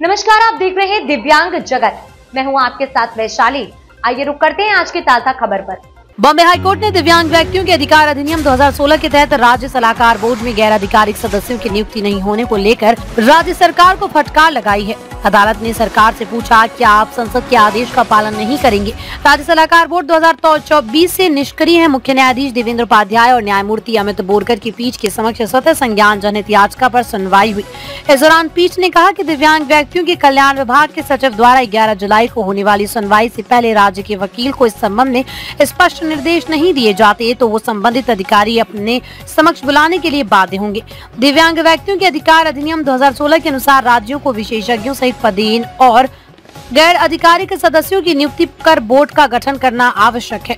नमस्कार, आप देख रहे हैं दिव्यांग जगत। मैं हूँ आपके साथ वैशाली। आइए रुक करते हैं आज की ताज़ा खबर पर। बॉम्बे हाईकोर्ट ने दिव्यांग व्यक्तियों के अधिकार अधिनियम 2016 के तहत राज्य सलाहकार बोर्ड में गैर आधिकारिक सदस्यों की नियुक्ति नहीं होने को लेकर राज्य सरकार को फटकार लगाई है। अदालत ने सरकार से पूछा क्या आप संसद के आदेश का पालन नहीं करेंगे। राज्य सलाहकार बोर्ड दो चौबीस से निष्क्रिय है मुख्य न्यायाधीश देवेंद्र उपाध्याय और न्यायमूर्ति अमित बोरकर की पीठ के समक्ष स्वतः संज्ञान जनहित याचिका पर सुनवाई हुई। इस दौरान पीठ ने कहा कि दिव्यांग व्यक्तियों के कल्याण विभाग के सचिव द्वारा 11 जुलाई को होने वाली सुनवाई से पहले राज्य के वकील को इस संबंध में स्पष्ट निर्देश नहीं दिए जाते तो वो संबंधित अधिकारी अपने समक्ष बुलाने के लिए बाध्य होंगे। दिव्यांग व्यक्तियों के अधिकार अधिनियम 2016 के अनुसार राज्यों को विशेषज्ञों सहित पदेन और गैर आधिकारिक सदस्यों की नियुक्ति कर बोर्ड का गठन करना आवश्यक है।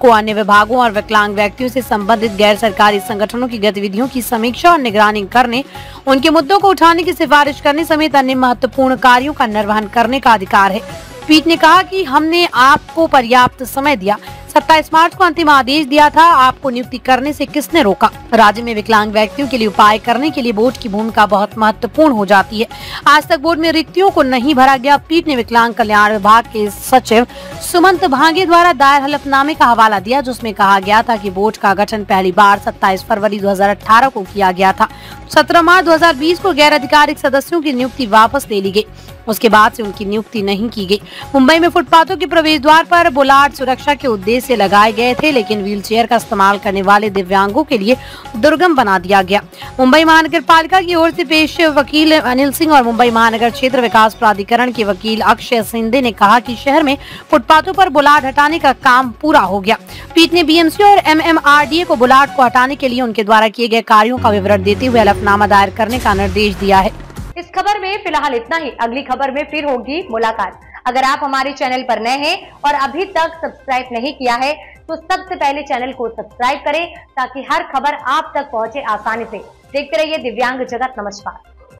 को अन्य विभागों और विकलांग व्यक्तियों से संबंधित गैर सरकारी संगठनों की गतिविधियों की समीक्षा और निगरानी करने, उनके मुद्दों को उठाने की सिफारिश करने समेत अन्य महत्वपूर्ण कार्यों का निर्वहन करने का अधिकार है। पीठ ने कहा कि हमने आपको पर्याप्त समय दिया सत्ताईस मार्च को अंतिम आदेश दिया था, आपको नियुक्ति करने से किसने रोका? राज्य में विकलांग व्यक्तियों के लिए उपाय करने के लिए बोर्ड की भूमिका बहुत महत्वपूर्ण हो जाती है। आज तक बोर्ड में रिक्तियों को नहीं भरा गया, पीठ ने विकलांग कल्याण विभाग के सचिव सुमंत भांगे द्वारा दायर हलफनामे का हवाला दिया, जिसमें कहा गया था कि बोर्ड का गठन पहली बार 27 फरवरी 2018 को किया गया था। 17 मार्च 2020 को गैर आधिकारिक सदस्यों की नियुक्ति वापस ले ली गई। उसके बाद से उनकी नियुक्ति नहीं की गई। मुंबई में फुटपाथों के प्रवेश द्वार पर बुलाट सुरक्षा के उद्देश्य से लगाए गए थे, लेकिन व्हील चेयर का इस्तेमाल करने वाले दिव्यांगों के लिए दुर्गम बना दिया गया। मुंबई महानगर पालिका की ओर से पेश वकील अनिल सिंह और मुंबई महानगर क्षेत्र विकास प्राधिकरण के वकील अक्षय सिंधे ने कहा कि शहर में फुटपाथों पर बुलाट हटाने का काम पूरा हो गया। पीठ ने बीएमसी और एमएमआरडीए को बुलाट को हटाने के लिए उनके द्वारा किए गए कार्यों का विवरण देते हुए हलफनामा दायर करने का निर्देश दिया है। इस खबर में फ़िलहाल इतना ही। अगली खबर में फिर होगी मुलाकात। अगर आप हमारे चैनल पर नए हैं और अभी तक सब्सक्राइब नहीं किया है तो सबसे पहले चैनल को सब्सक्राइब करें ताकि हर खबर आप तक पहुँचे आसानी से। देखते रहिए दिव्यांग जगत, नमस्कार।